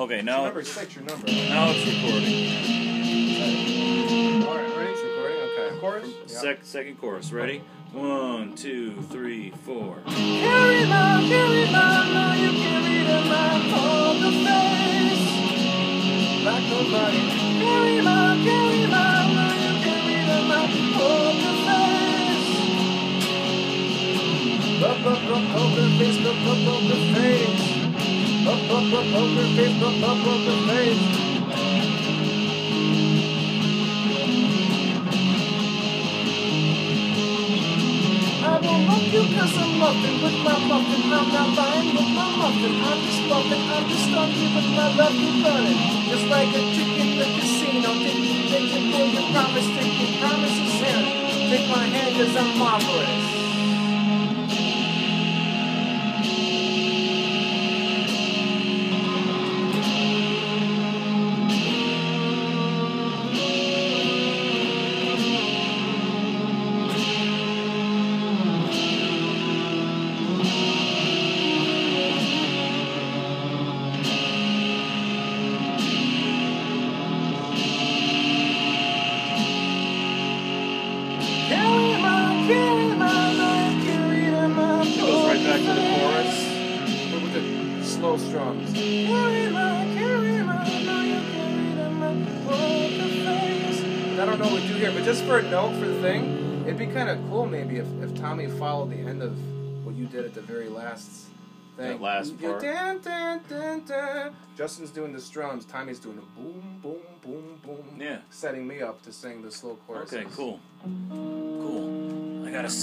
Okay, Now, now number six, your number. now it's recording. All right, ready? It's recording. Okay. Chorus. Sec, second chorus. Ready? One, two, three, four. Carry my, carry my, now you carry the man for the face. Like nobody. Carry my, carry my, now you carry the man for the face. Up, up, up, poker face, up, up, poker face. Up, up, up, poker face, up, up, poker face. I won't love you cause I'm muffin with my muffin. I'm not lying with my muffin. I'm just muffin. I'm just starving with my love you running. Just like a chick in the casino. Thinking, thinking for your promise. Taking promises in. Take my hand cause I'm marvelous. Goes right back to the chorus. But with the slow strums. Carry my, carry my, no, you carry my poker face. I don't know what we do here, but just for a note for the thing, it'd be kind of cool maybe if, if Tommy followed the end of what you did at the very last thing. That last part. dun, dun, dun, dun. Justin's doing the strums, Tommy's doing the boom, boom, boom, boom. Yeah. Setting me up to sing the slow chorus. Okay. Cool. I gotta.